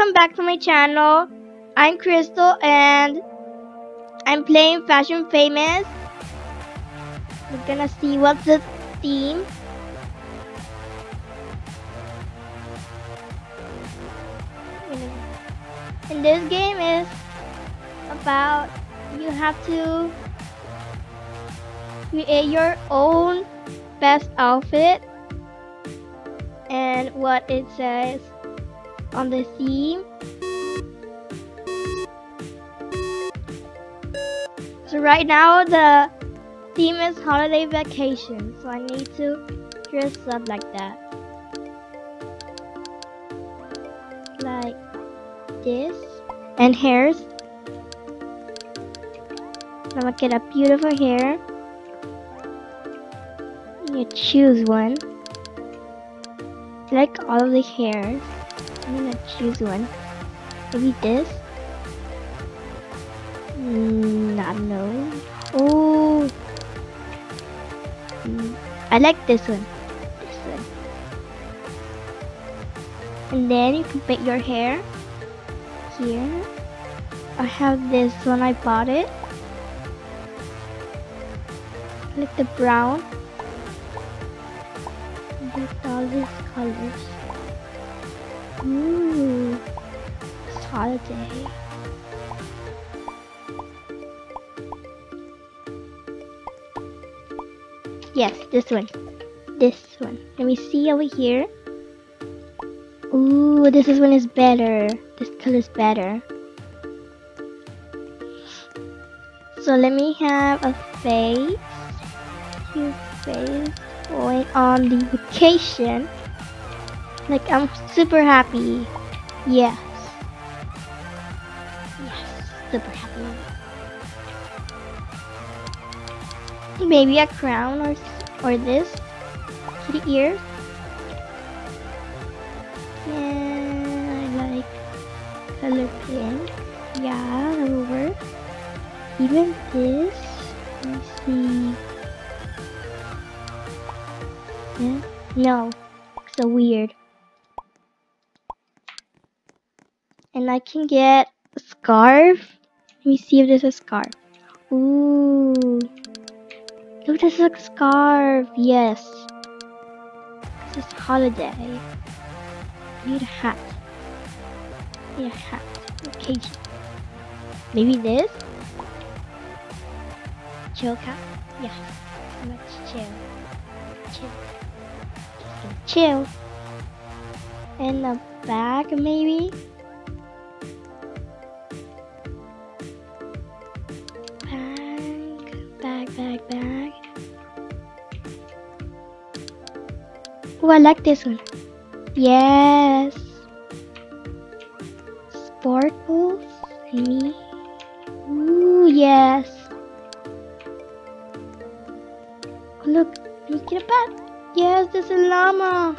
welcome back to my channel. I'm Crystal and I'm playing Fashion Famous. We're gonna see what's the theme. And this game is about you have to create your own best outfit and what it says on the theme. So right now the theme is holiday vacation, so I need to dress up like that. Like this and hairs. I'm gonna get a beautiful hair. You choose one. I like all of the hairs. I'm gonna choose one. Maybe this. Mm, don't know. Oh, mm, I like this one. This one. And then you can pick your hair here. I have this one. I bought it. I like the brown with all these colors. Ooh, holiday. Yes, this one. This one. Let me see over here. Ooh, this is one is better. This color is better. So let me have a face. Cute face. Going on the vacation. Like I'm super happy. Yes. Yes, super happy. Maybe a crown or or this kitty ears. Yeah, I like color pink. Yeah, that will work. Even this. Let me see. Yeah. No. So weird. And I can get a scarf. Let me see if there's a scarf. Ooh. Look, there's a scarf. Yes. This is holiday. Need a hat. Need a hat. Okay. Maybe this? Chill cap? Yeah. Let's chill. Chill. Just chill. And a bag maybe? I like this one. Yes. Sparkles. Ooh, yes. Oh, look, look at a pet. Yes, there's a llama.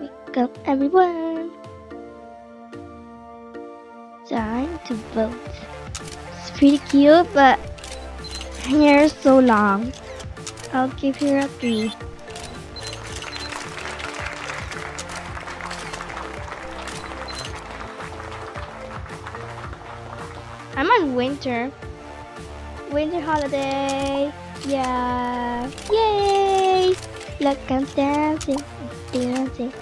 Wake up, everyone. Time to vote. It's pretty cute, but hair so long. I'll give her a 3. Winter. Winter holiday. Yeah. Yay! Look, I'm dancing. Dancing.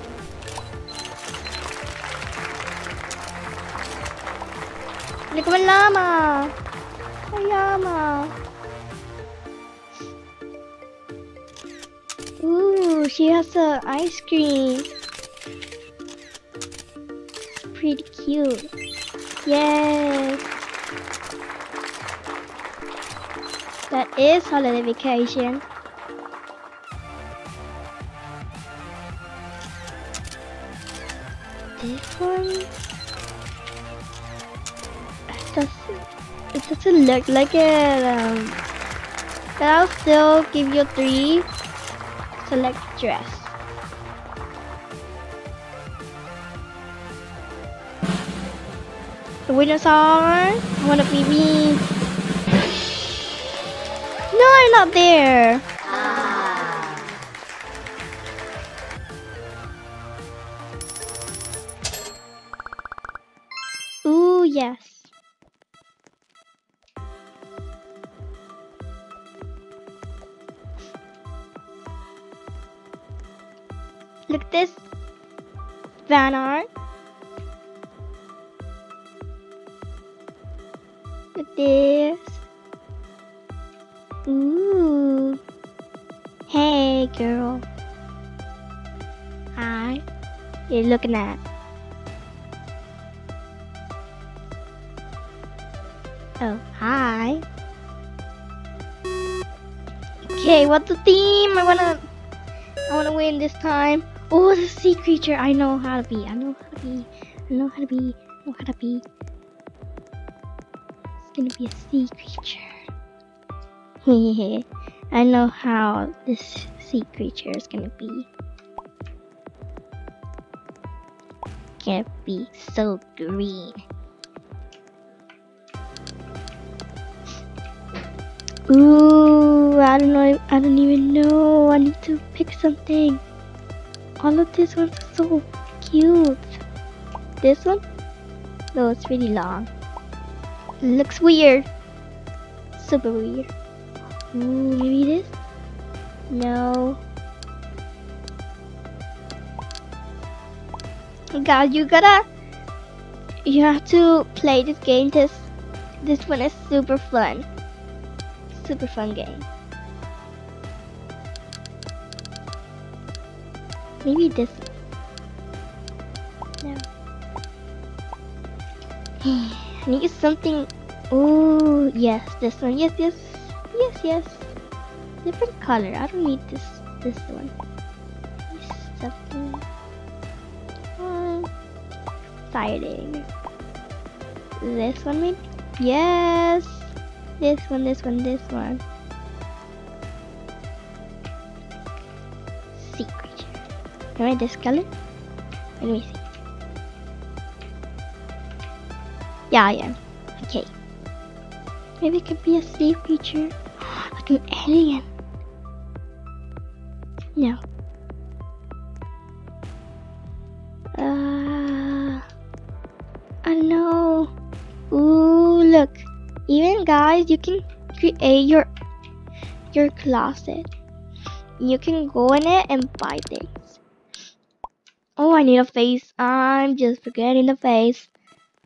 Look, a llama. A llama. Ooh, she has a ice cream. Pretty cute. Yay! That is holiday vacation. This one? It doesn't, it doesn't look like it. Um, but I'll still give you three. Select dress. The winners are wanna be me out there. Ah. Ooh, yes. Look at this fan art. Look at this. You're looking at. Oh, hi. Okay, what's the theme? I wanna, I wanna win this time. Oh, the sea creature. I know how to be. I know how to be. I know how to be. I know how to be. It's gonna be a sea creature. I know how this sea creature is gonna be. Gonna be so green. Ooh, I don't know. I don't even know. I need to pick something. All of these one's are so cute. This one? No, it's really long. Looks weird. Super weird. Ooh, maybe this? No. God, you gotta. You have to play this game. This this one is super fun. Super fun game. Maybe this. No. I need something. Oh, yes, this one. Yes, yes, yes, yes. Different color. I don't need this. This one. Something. Exciting. This one, maybe. Yes. This one. This one. This one. Secret. I this color? Let me see. Yeah, I am. Okay. Maybe it could be a sea creature. like an alien. No. You can create your your closet. You can go in it and buy things. Oh, I need a face. I'm just forgetting the face.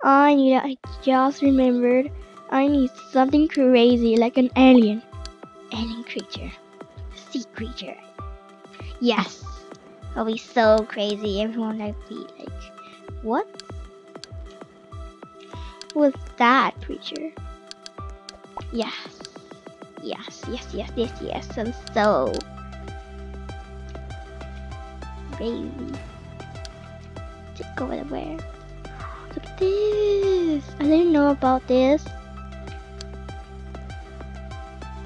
I need. I just remembered. I need something crazy like an alien. Alien creature. Sea creature. Yes. It'll be so crazy. Everyone will be like, what? What's that creature? Yes. Yes, yes, yes, yes, yes. I'm so crazy. To go everywhere. Look at this. I didn't know about this.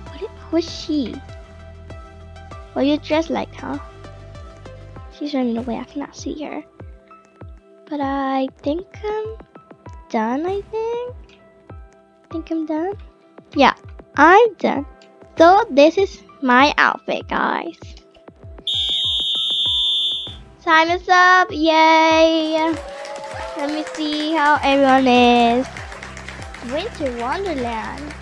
What, who's she? Well, you dressed like, huh? She's running away. I cannot see her. But I think I'm done, I think. I think I'm done. Yeah, I'm done. So this is my outfit, guys. Time is up. Yay. Let me see how everyone is. Winter Wonderland.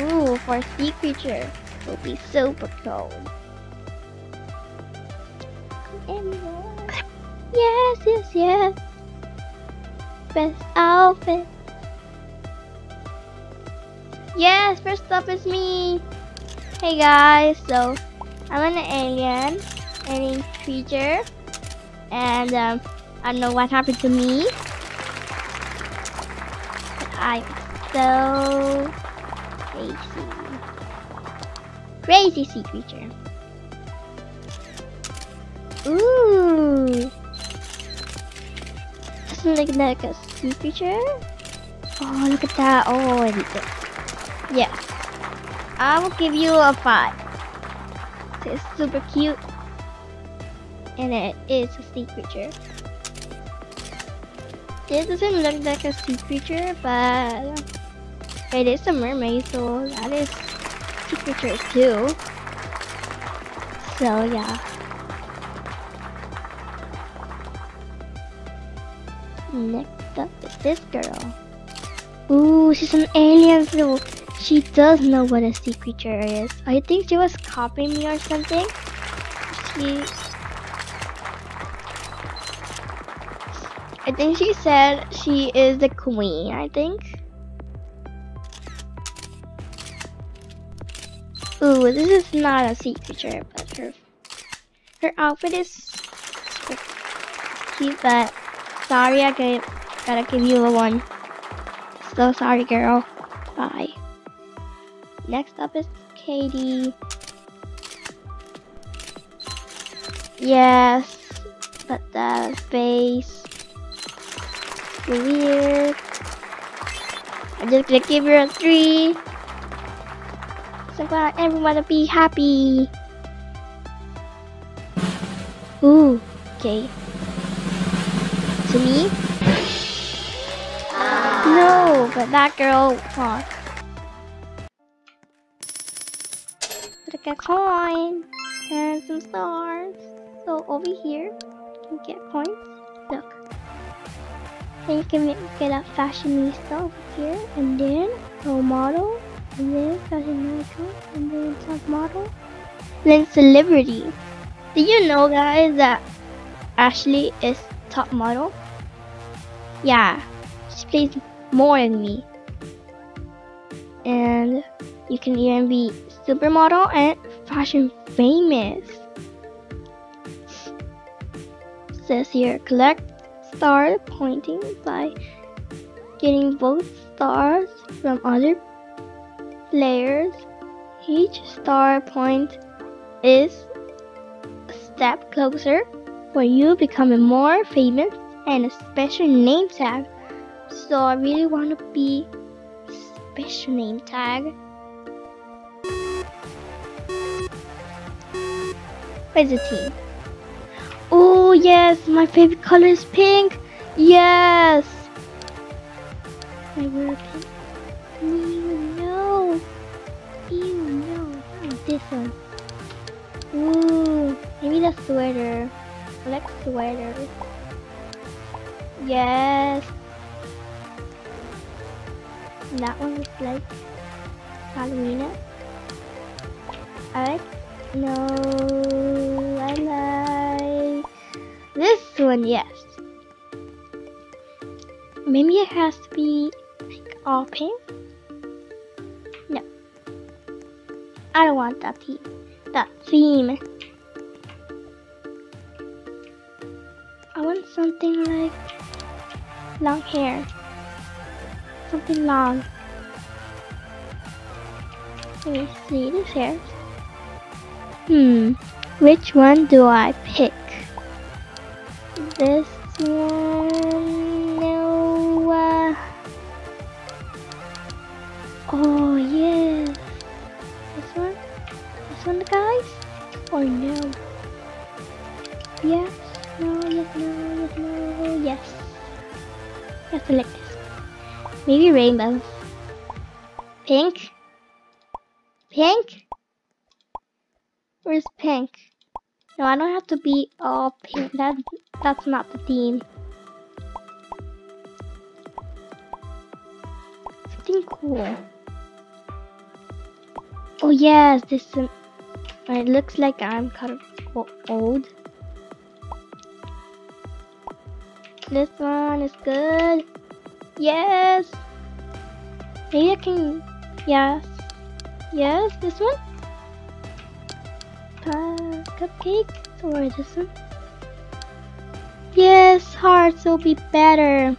Ooh, for a sea creature. Will be super cold. Yes, yes, yes. Best outfit. Yes, first up is me. Hey guys, so I'm an alien, alien creature, and um, I don't know what happened to me. I'm so crazy. Crazy sea creature. Ooh. Doesn't look like a sea creature. Oh, look at that. Oh, I need. I will give you a five. It's super cute. And it is a sea creature. It doesn't look like a sea creature, but it is a mermaid, so that is sea creature too. So yeah. Next up is this girl. Ooh, she's an alien, so she does know what a sea creature is. I think she was copying me or something. She I think she said she is the queen, I think. Ooh, this is not a sea creature, but her her outfit is cute, but sorry I gotta, gotta give you a one. So sorry girl. Bye. Next up is Katie. Yes, but the face weird. I'm just gonna give her a three. So want everyone to be happy. Ooh, okay. To me? No, but that girl won. A coin and some stars. So over here, you get coins. Look. Then you can make, get a fashionista over here, and then role model, and then fashionista, and then top model, then celebrity. Did you know, guys, that Ashley is top model? Yeah, she plays more than me. And you can even be supermodel and fashion famous. Says here, collect star pointing by getting both stars from other players. Each star point is a step closer for you becoming more famous and a special name tag. So I really want to be special name tag. Team? Oh yes, my favorite color is pink. Yes. I wear pink. Ew, no. Ew, no. Not this one. Ooh, maybe the sweater. I like sweaters. Yes. That one is like ballerina. I like. No, I one. Yes. Maybe it has to be like all pink. No, I don't want that theme. That theme. I want something like long hair. Something long. Let me see this hair. Hmm, which one do I pick? This one? No. Oh, yes. This one? This one, the guys? Or no? Yes, no, yes, no, yes, no, yes. Let's select this. Maybe rainbow. Pink? Pink? Where's pink? No, I don't have to be all pink. That that's not the theme. Something cool. Oh yes, this one. It looks like I'm kind of old. This one is good. Yes. Maybe I can. Yes. Yes, this one. Cupcake or this one. Yes, hearts will be better.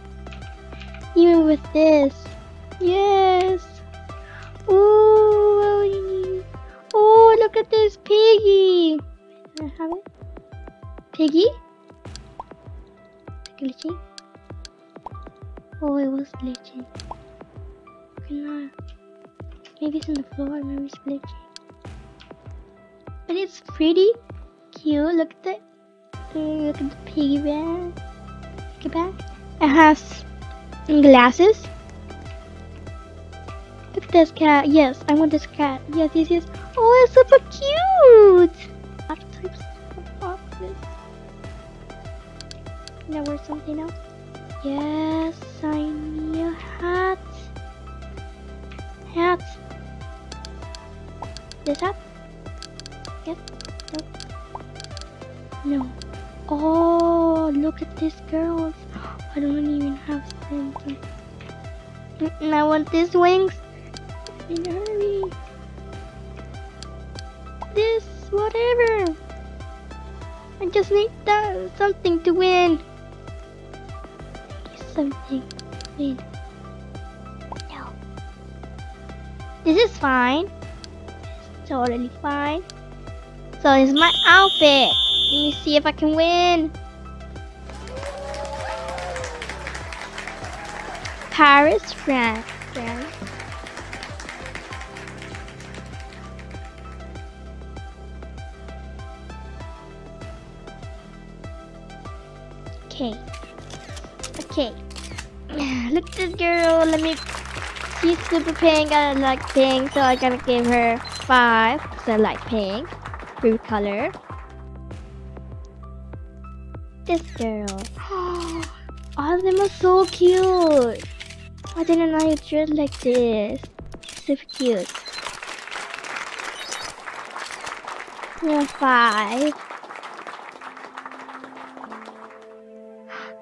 Even with this. Yes. Ooh. Oh, look at this piggy. Can I have it? Piggy? Glitching? Oh, it was glitching. Can I? Maybe it's on the floor, maybe it's glitching. But it's pretty cute. Look at the look at the piggy bank. Piggy bank. It has glasses. Look at this cat. Yes, I want this cat. Yes, yes, yes. Oh, it's super cute. Can I wear something else? Yes, I need a hat. Hats. This hat? No. Oh, look at this, girls. I don't even have wings. Mm, I want these wings. In a hurry. This, whatever. I just need that, something to win. Something win. No. This is fine. It's totally fine. So it's my outfit. Let me see if I can win. Paris, France. France. Okay. Okay. Look at this girl. Let me. She's super pink. I like pink, so I gotta give her five because I like pink. Blue color. This girl. All of them are so cute. I didn't know you dressed like this. Super cute. Yeah, five.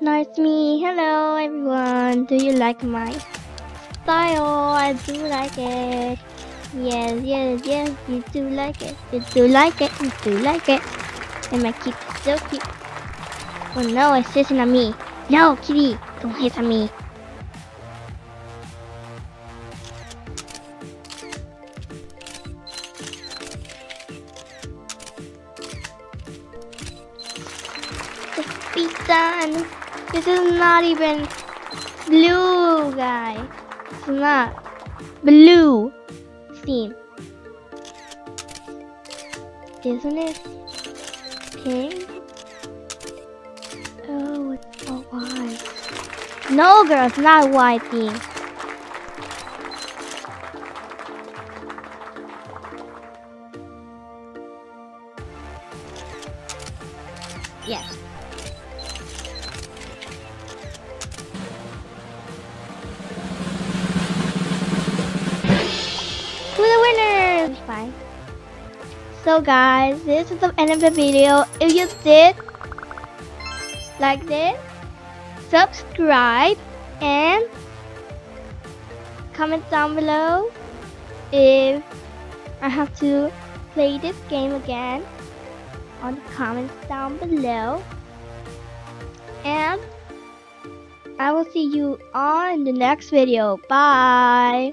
Nice me. Hello everyone. Do you like my style? I do like it. Yes, yes, yes. You do like it. You do like it. You do like it. And my kitty so cute. Oh no, it's hissing at me. No, kitty, don't hiss at me. This is not even blue, guy. It's not blue theme. This one is pink. No, girl, it's not theme. Yes. Who the winner? Fine. So guys, this is the end of the video. If you did like this, subscribe and comment down below if I have to play this game again on the comments down below. And I will see you on the next video. Bye.